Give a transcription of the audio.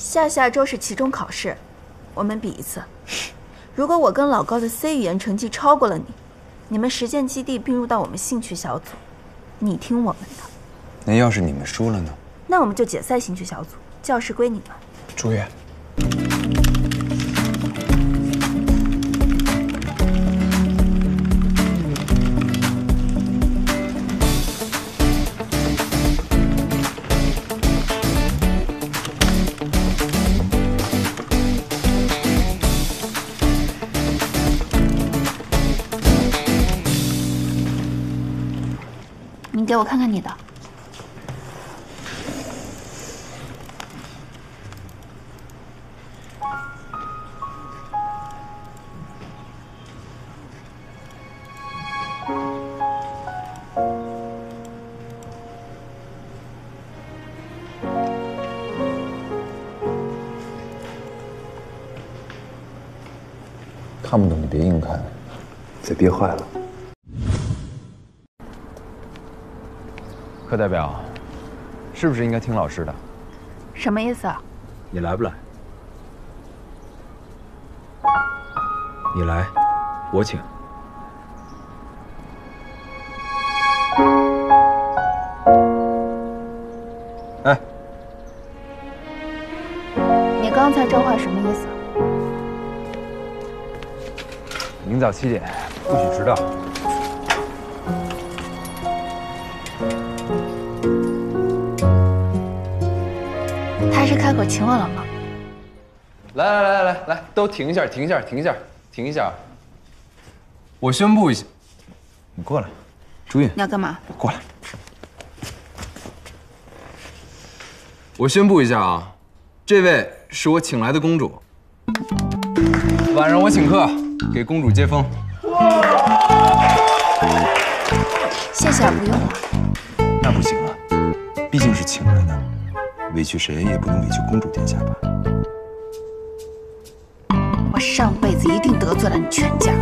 下下周是期中考试，我们比一次。如果我跟老高的 C 语言成绩超过了你，你们实践基地并入到我们兴趣小组，你听我们的。那要是你们输了呢？那我们就解散兴趣小组，教室归你们。朱越，给我看看你的。看不懂就别硬看，嘴憋坏了。课代表，是不是应该听老师的？什么意思啊？你来不来？你来，我请。哎，你刚才这话什么意思？明早七点，不许迟到。他是开口请我了吗？来来来来来来，都停一下，停一下，停一下，停一下。我宣布一下，你过来，朱韵，你要干嘛？过来。我宣布一下啊，这位是我请来的公主。晚上我请客，给公主接风。谢谢，不用了。那不行啊，毕竟是请来的，委屈谁也不能委屈公主殿下吧？我上辈子一定得罪了你全家。